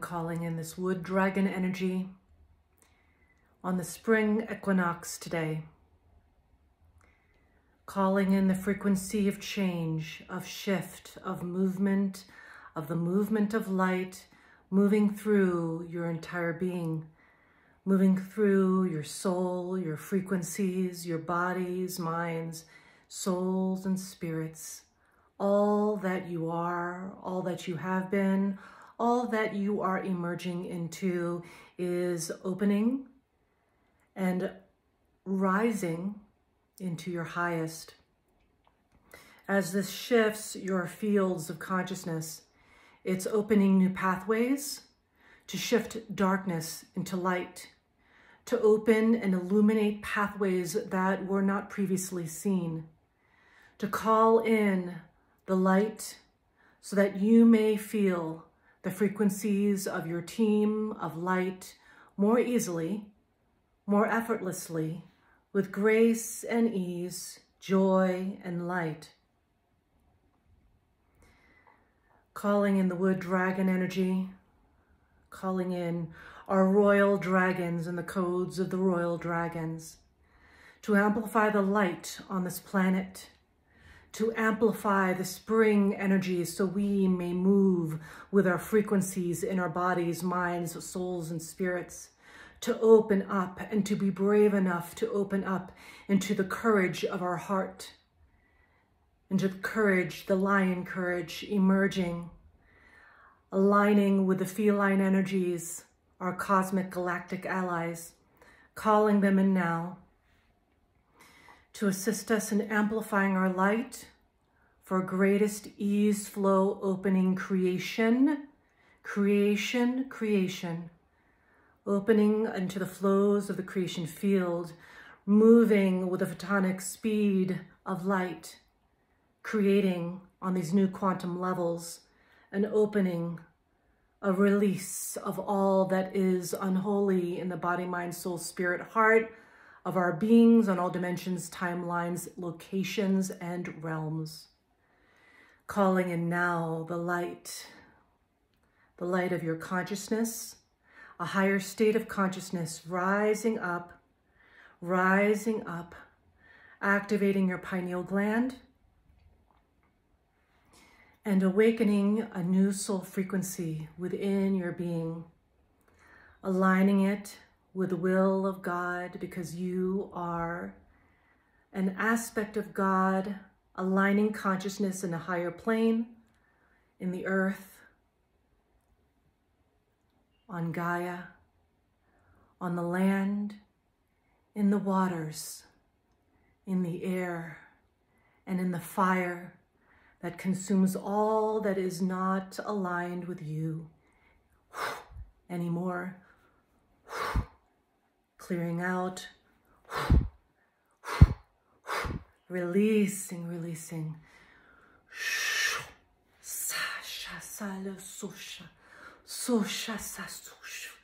calling in this wood dragon energy on the spring equinox today. Calling in the frequency of change, of shift, of movement, of the movement of light moving through your entire being, moving through your soul, your frequencies, your bodies, minds, souls, and spirits. All that you are, all that you have been, all that you are emerging into is opening and rising into your highest. As this shifts your fields of consciousness, it's opening new pathways to shift darkness into light, to open and illuminate pathways that were not previously seen, to call in the light so that you may feel the frequencies of your team of light more easily, more effortlessly, with grace and ease, joy and light. Calling in the wood dragon energy, calling in our royal dragons and the codes of the royal dragons to amplify the light on this planet, to amplify the spring energies so we may move with our frequencies in our bodies, minds, souls, and spirits, to open up and to be brave enough to open up into the courage of our heart, into the courage, the lion courage emerging, aligning with the feline energies, our cosmic galactic allies, calling them in now, to assist us in amplifying our light for greatest ease, flow, opening, creation, creation, creation, opening into the flows of the creation field, moving with the photonic speed of light, creating on these new quantum levels, an opening, a release of all that is unholy in the body, mind, soul, spirit, heart, of our beings on all dimensions, timelines, locations, and realms. Calling in now the light, the light of your consciousness, a higher state of consciousness rising up, rising up, activating your pineal gland, and awakening a new soul frequency within your being, aligning it with the will of God because you are an aspect of God, aligning consciousness in a higher plane, in the earth, on Gaia, on the land, in the waters, in the air, and in the fire that consumes all that is not aligned with you anymore. Clearing out, releasing, releasing. Sasha, sala, susha, susha, sa, susha.